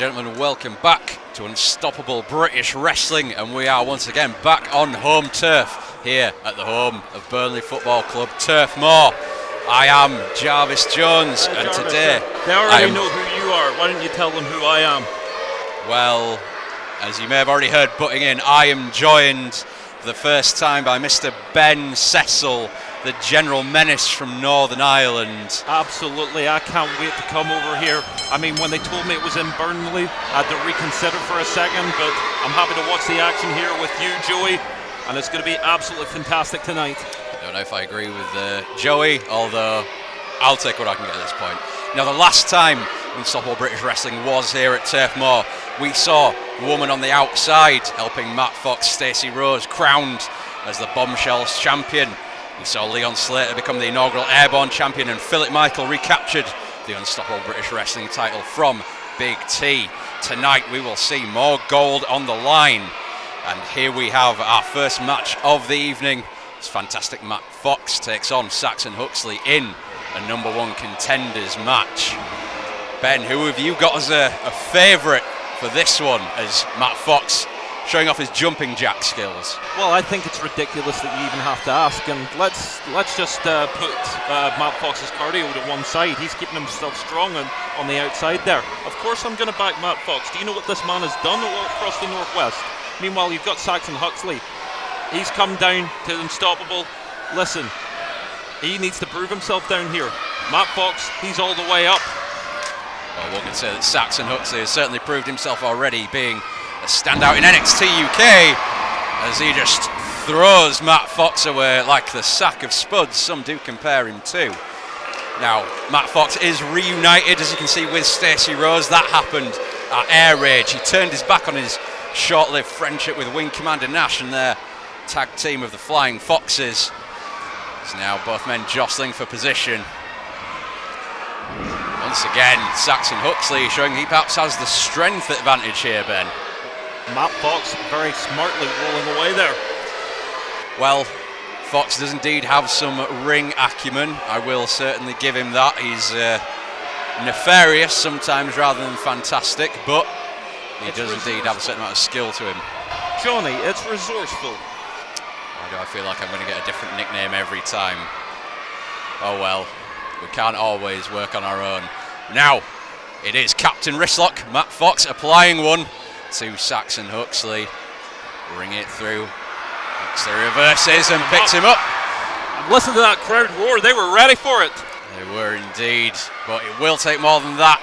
gentlemen, welcome back to Unstoppable British Wrestling, and we are once again back on home turf here at the home of Burnley Football Club, Turf Moor. I am Jarvis Jones, Uh, and Jarvis, today They already I am- know who you are. Why don't you tell them who I am? Well, as you may have already heard butting in, I am joined for the first time by Mr. Ben Cecil, the General Menace from Northern Ireland. Absolutely. I can't wait to come over here. I mean, when they told me it was in Burnley, I had to reconsider for a second, but I'm happy to watch the action here with you, Joey, and it's going to be absolutely fantastic tonight. I don't know if I agree with uh, Joey, although I'll take what I can get at this point. Now, the last time Unstoppable British Wrestling was here at Turf Moor, we saw the woman on the outside helping Matt Fox, Stacey Rose, crowned as the Bombshells champion. We saw Leon Slater become the inaugural Airborne champion, and Philip Michael recaptured the Unstoppable British Wrestling title from Big T. Tonight, we will see more gold on the line. And here we have our first match of the evening. It's fantastic. Matt Fox takes on Saxon Huxley in a number one contenders match. Ben, who have you got as a, a favourite for this one? As Matt Fox showing off his jumping jack skills. Well, I think it's ridiculous that you even have to ask, and let's let's just uh, put uh, Matt Fox's cardio to one side. He's keeping himself strong on, on the outside there. Of course, I'm going to back Matt Fox. Do you know what this man has done all across the northwest? Meanwhile, you've got Saxon Huxley. He's come down to Unstoppable. Listen, he needs to prove himself down here. Matt Fox, he's all the way up. Well, one can say that Saxon Huxley has certainly proved himself already, being a standout in NXT UK as he just throws Matt Fox away like the sack of spuds. Some do compare him to. Now, Matt Fox is reunited, as you can see, with Stacey Rose. That happened at Air Rage. He turned his back on his short lived friendship with Wing Commander Nash and their tag team of the Flying Foxes. It's now both men jostling for position. Once again, Saxon Huxley showing he perhaps has the strength advantage here, Ben. Matt Fox very smartly rolling away there. Well, Fox does indeed have some ring acumen. I will certainly give him that. He's uh, nefarious sometimes rather than fantastic, but he It's does indeed have a certain amount of skill to him. Johnny, it's resourceful. Why do I feel like I'm going to get a different nickname every time? Oh well, we can't always work on our own. Now, it is Captain Wristlock, Matt Fox applying one to Saxon Huxley. Ring it through. Huxley reverses and picks him up. Listen to that crowd roar. They were ready for it. They were indeed, but it will take more than that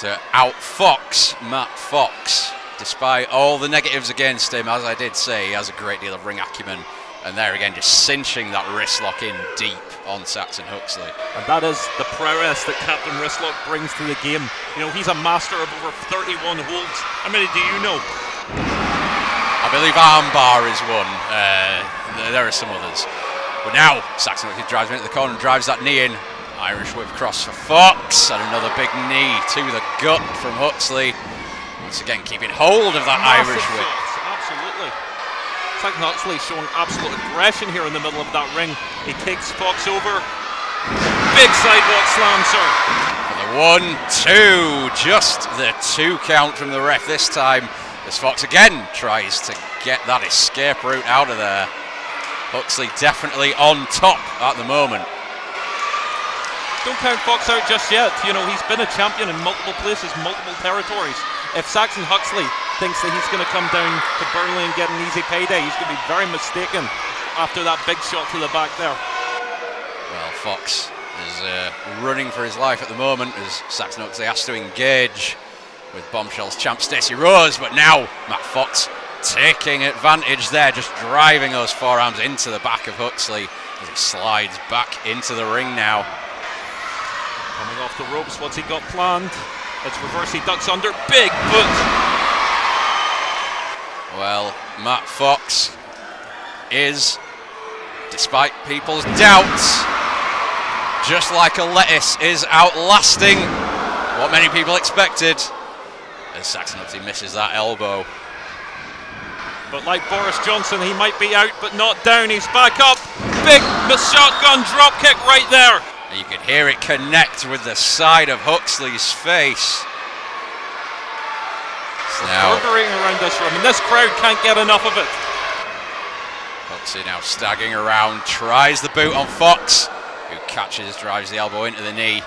to outfox Matt Fox. Despite all the negatives against him, as I did say, he has a great deal of ring acumen. And there again, just cinching that wrist lock in deep on Saxon Huxley. And that is the prowess that Captain Wristlock brings to the game. You know, he's a master of over 31 holds. How many do you know? I believe armbar is one. Uh, th- there are some others. But now, Saxon Huxley drives into the corner and drives that knee in. Irish whip cross for Fox. And another big knee to the gut from Huxley. Once again, keeping hold of that Massive Irish whip. Huxley showing absolute aggression here in the middle of that ring. He takes Fox over. Big sidewalk slam, sir. The one, two, just the two count from the ref this time. As Fox again tries to get that escape route out of there. Huxley definitely on top at the moment. Don't count Fox out just yet. You know, he's been a champion in multiple places, multiple territories. If Saxon Huxley thinks that he's going to come down to Burnley and get an easy payday, he's going to be very mistaken after that big shot to the back there. Well, Fox is uh, running for his life at the moment as Saxon Huxley has to engage with Bombshell's champ Stacey Rose, but now Matt Fox taking advantage there, just driving those forearms into the back of Huxley as he slides back into the ring now. Coming off the ropes, what's he got planned? It's reverse, he ducks under, big boot. Well, Matt Fox is, despite people's doubts, just like a lettuce, is outlasting what many people expected. As Saxon Huxley misses that elbow. But like Boris Johnson, he might be out but not down. He's back up. Big shotgun drop kick right there. You could hear it connect with the side of Huxley's face. Now. around this room, and this crowd can't get enough of it. Huxley now staggering around, tries the boot on Fox, who catches, drives the elbow into the knee.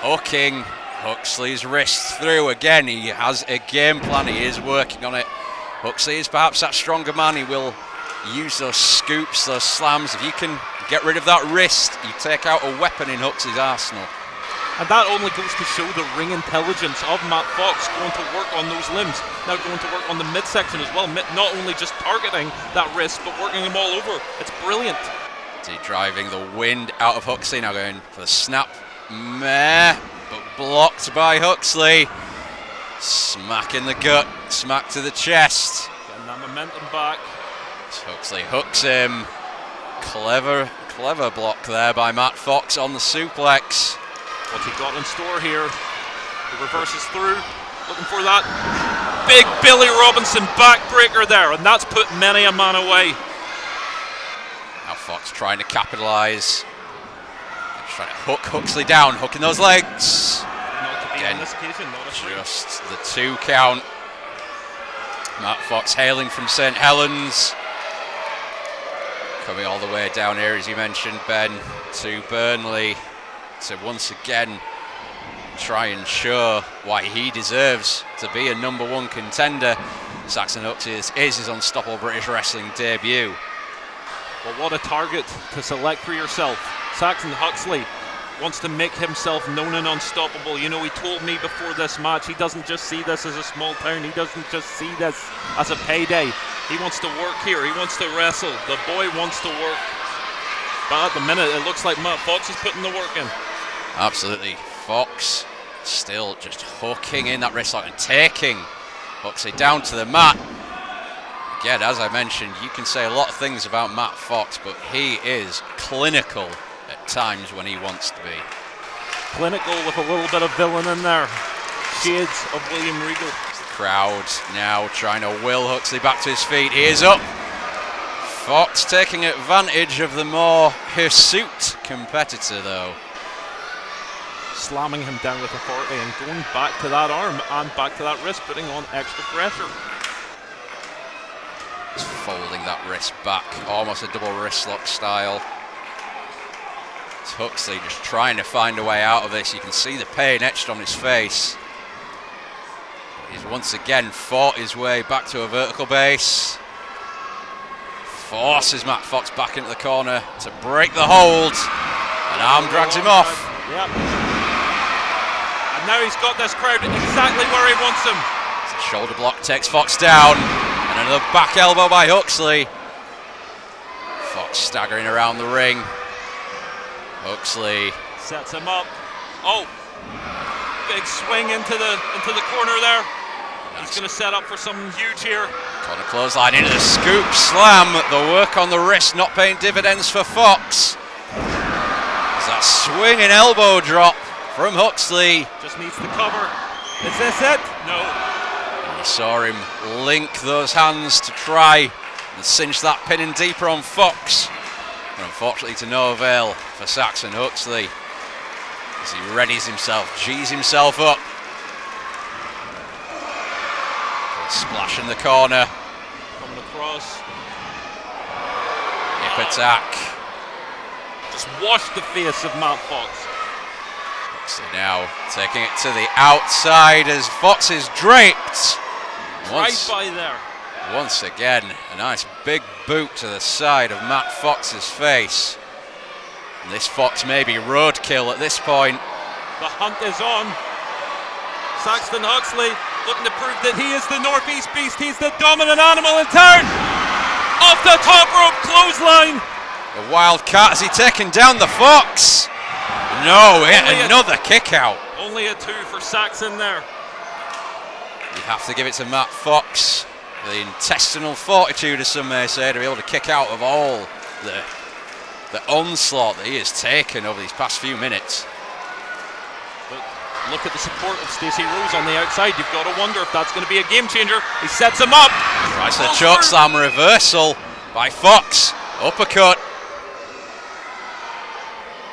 Hooking Huxley's wrist through again. He has a game plan, he is working on it. Huxley is perhaps that stronger man. He will use those scoops, those slams. If you can get rid of that wrist, you take out a weapon in Huxley's arsenal. And that only goes to show the ring intelligence of Matt Fox going to work on those limbs. Now going to work on the midsection as well. Not only just targeting that wrist, but working them all over. It's brilliant. He driving the wind out of Huxley. Now going for the snap. Meh. But blocked by Huxley. Smack in the gut. Smack to the chest. Getting that momentum back. Huxley hooks him. Clever, clever block there by Matt Fox on the suplex. What's he got in store here? He reverses through, looking for that big Billy Robinson backbreaker there, and that's put many a man away. Now Fox trying to capitalise. Trying to hook Huxley down, hooking those legs. Not to be Again, on this occasion, not Just the two count. Matt Fox hailing from St Helens. Coming all the way down here, as you mentioned, Ben, to Burnley to once again try and show why he deserves to be a number one contender. Saxon Huxley is, is his unstoppable British wrestling debut. Well, what a target to select for yourself. Saxon Huxley wants to make himself known and unstoppable. You know, he told me before this match he doesn't just see this as a small town, he doesn't just see this as a payday. He wants to work here, he wants to wrestle. The boy wants to work. But at the minute, it looks like Matt Fox is putting the work in. Absolutely. Fox still just hooking in that wrist lock and taking Huxley down to the mat. Again, as I mentioned, you can say a lot of things about Matt Fox, but he is clinical at times when he wants to be. Clinical with a little bit of villain in there. Shades of William Regal. Crowd now trying to will Huxley back to his feet. He is up. Fox taking advantage of the more hirsute competitor, though slamming him down with authority and going back to that arm and back to that wrist, putting on extra pressure. Just folding that wrist back, almost a double wrist lock style. It's Huxley just trying to find a way out of this. You can see the pain etched on his face. He's once again fought his way back to a vertical base. Forces Matt Fox back into the corner to break the hold. An arm drags him off. Yep. Now he's got this crowd exactly where he wants them. Shoulder block takes Fox down. And another back elbow by Huxley. Fox staggering around the ring. Huxley sets him up. Oh, big swing into the into the corner there. He's going to set up for something huge here. Corner clothesline into the scoop slam. The work on the wrist not paying dividends for Fox. There's that swinging elbow drop from Huxley. Just needs the cover. Is this it? No. And you saw him link those hands to try and cinch that pin in deeper on Fox. But unfortunately to no avail for Saxon Huxley as he readies himself, G's himself up. Splash in the corner. Coming across. Hip attack. Just wash the face of Matt Fox. So now taking it to the outside as Fox is draped. Once, right by there. Once again, a nice big boot to the side of Matt Fox's face. And this Fox may be roadkill at this point. The hunt is on. Saxon Huxley looking to prove that he is the Northeast Beast. He's the dominant animal in town. Off the top rope clothesline. The Wildcat, has he taken down the Fox? No, another a, kick out. Only a two for Saxon there. You have to give it to Matt Fox. The intestinal fortitude, as some may say, to be able to kick out of all the the onslaught that he has taken over these past few minutes. But look at the support of Stacey Rose on the outside. You've got to wonder if that's going to be a game changer. He sets him up. Tries the choke slam reversal by Fox. Uppercut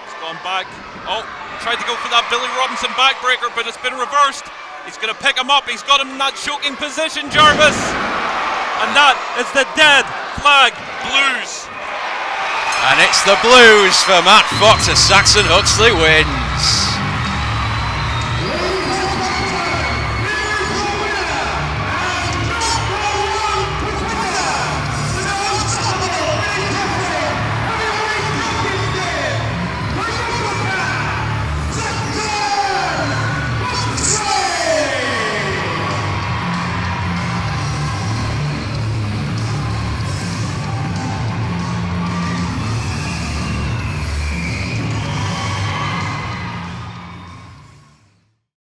He's gone back. Oh, tried to go for that Billy Robinson backbreaker, but it's been reversed. He's going to pick him up. He's got him in that choking position, Jarvis. And that is the dead flag blues. And it's the blues for Matt Fox as Saxon Huxley wins.